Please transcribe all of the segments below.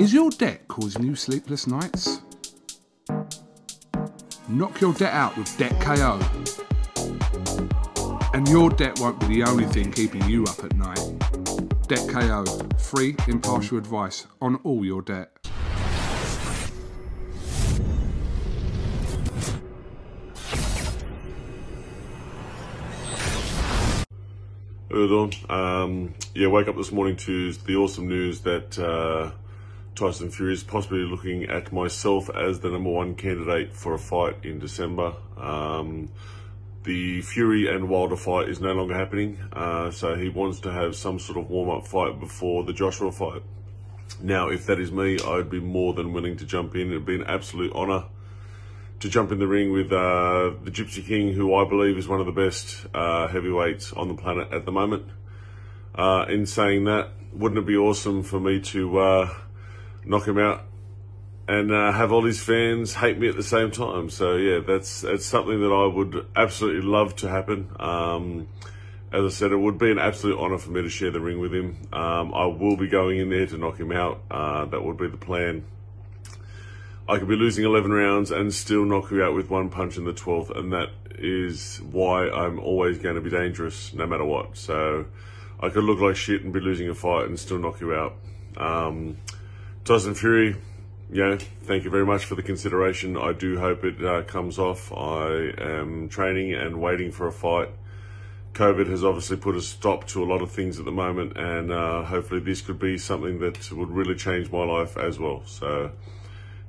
Is your debt causing you sleepless nights? Knock your debt out with Debt KO. And your debt won't be the only thing keeping you up at night. Debt KO, free, impartial advice on all your debt. Erdon. Um, yeah, wake up this morning to the awesome news that uh, Tyson Fury is possibly looking at myself as the number one candidate for a fight in December. Um, the Fury and Wilder fight is no longer happening, uh, so he wants to have some sort of warm up fight before the Joshua fight. Now, if that is me, I'd be more than willing to jump in. It'd be an absolute honour to jump in the ring with uh, the Gypsy King, who I believe is one of the best uh, heavyweights on the planet at the moment. Uh, in saying that, wouldn't it be awesome for me to uh, knock him out and uh, have all his fans hate me at the same time? So yeah, that's that's something that I would absolutely love to happen. Um, as I said, it would be an absolute honour for me to share the ring with him. Um, I will be going in there to knock him out. Uh, that would be the plan. I could be losing 11 rounds and still knock you out with one punch in the 12th, and that is why I'm always going to be dangerous no matter what. So I could look like shit and be losing a fight and still knock you out. Um, Tyson Fury, yeah, thank you very much for the consideration. I do hope it uh, comes off. I am training and waiting for a fight. COVID has obviously put a stop to a lot of things at the moment, and uh, hopefully this could be something that would really change my life as well. So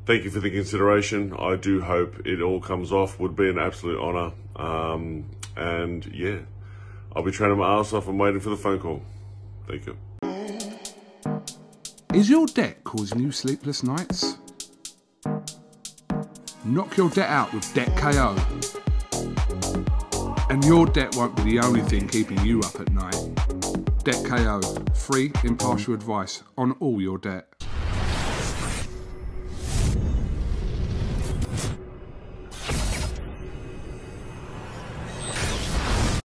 thank you for the consideration. I do hope it all comes off. Would be an absolute honour. Um, and yeah, I'll be training my ass off and waiting for the phone call. Thank you. Is your debt causing you sleepless nights? Knock your debt out with Debt KO. And your debt won't be the only thing keeping you up at night. Debt KO, free, impartial advice on all your debt.